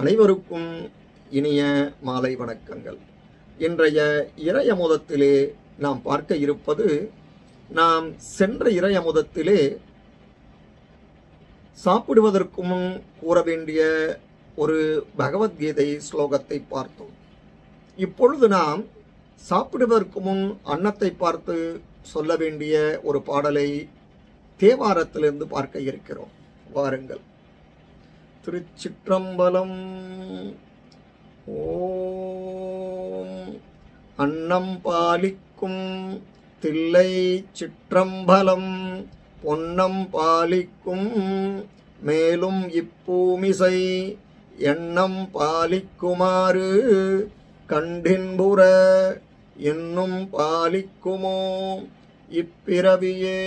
அனைவருக்கும் இனிய மாலை வணக்கங்கள். இன்றைய இறையமுதத்திலே நாம் பார்க்க இருப்பது நாம் சென்ற இறையமுதத்திலே சாப்பிடுவதற்கு முன் கூற வேண்டிய ஒரு பகவத்கீதை ஸ்லோகத்தை பார்த்தோம். இப்பொழுது நாம் சாப்பிடுவதற்கு முன் அன்னத்தை பார்த்து சொல்ல வேண்டிய ஒரு பாடலை தேவாரத்திலிருந்து பார்க்க இருக்கிறோம். வாருங்கள். திருச்சிற்றம்பலம். ஓம் அன்னம் பாலிக்கும் தில்லை சிற்றம்பலம் பொன்னம் பாலிக்கும் மேலும் இப்பூமிசை எண்ணம் பாலிக்குமாறு கண்டின்புற என்னும் பாலிக்குமோ இப்பிறவியே.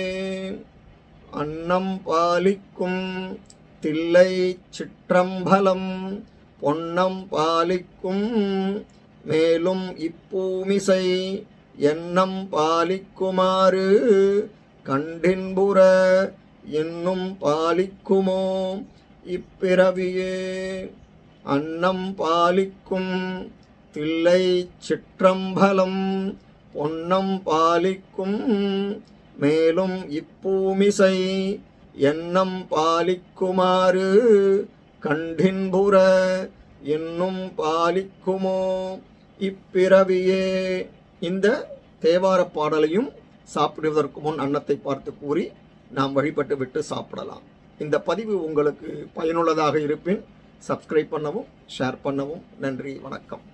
அன்னம் பாலிக்கும் தில்லை சிற்றம்பலம் பொன்னம் பாலிக்கும் மேலும் இப்பூமிசை எண்ணம் பாலிக்குமாறு கண்டின்புற என்னும் பாலிக்குமோ இப்பிறவியே. அன்னம் பாலிக்கும் தில்லை சிற்றம்பலம் பொன்னம் பாலிக்கும் மேலும் இப்பூமிசை எண்ணம் பாலிக்குமாறு கண்டின்புற என்னும் பாலிக்குமோ இப்பிறவியே. இந்த தேவார பாடலையும் சாப்பிடுவதற்கு முன் அன்னத்தை பார்த்து கூறி நாம் வழிபட்டு விட்டு சாப்பிடலாம். இந்த பதிவு உங்களுக்கு பயனுள்ளதாக இருப்பின் சப்ஸ்கிரைப் பண்ணவும் ஷேர் பண்ணவும் நன்றி வணக்கம்.